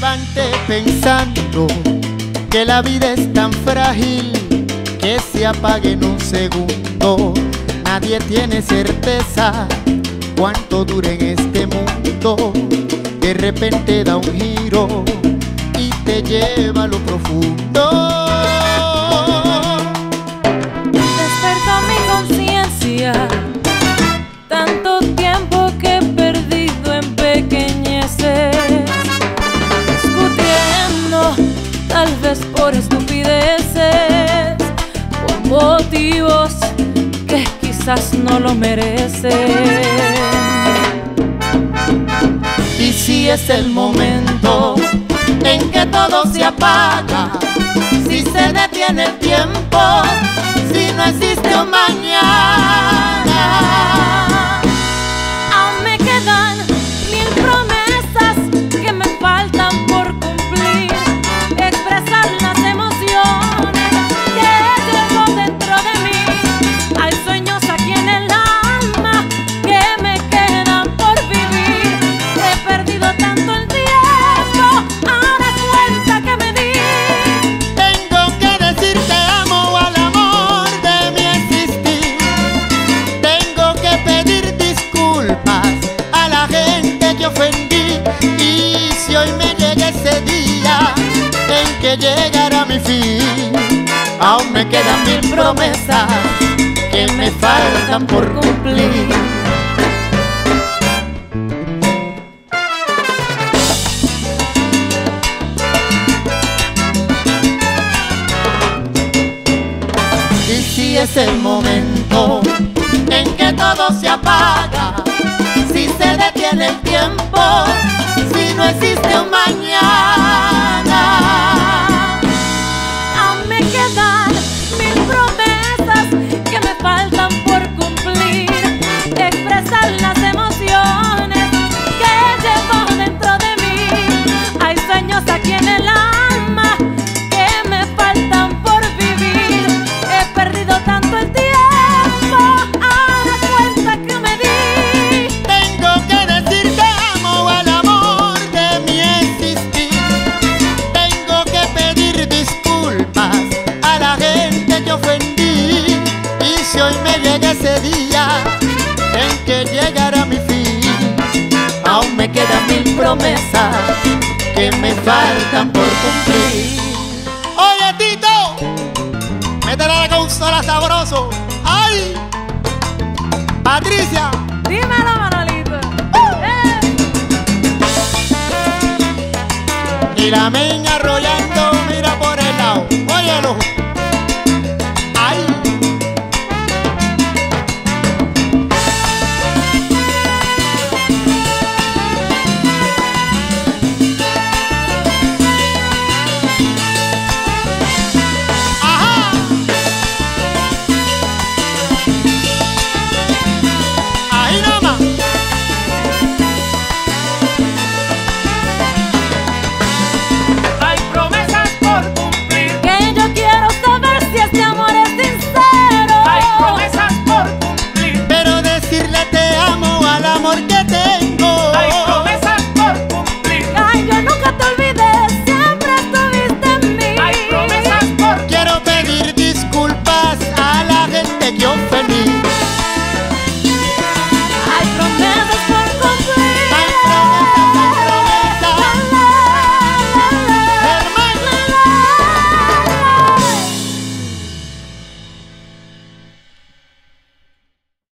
Me levanté pensando que la vida es tan frágil que se apague en un segundo. Nadie tiene certeza cuánto dure en este mundo. De repente da un giro y te lleva a lo profundo. Que quizás no lo merecen. Y si es el momento en que todo se apaga, si se detiene el tiempo, ofendí. Y si hoy me llega ese día en que llegará mi fin, aún me quedan mil promesas que me faltan por cumplir. Y si es el momento en que todo se apaga, detiene el tiempo, si no existe un mañana. Ese día en que llegará mi fin, aún me quedan mil promesas que me faltan por cumplir. Oye Tito, métele la consola sabroso. ¡Ay! Patricia. Dímelo, Manolito. Eh. Y la meña arrollando, mira por el lado. Óyelo.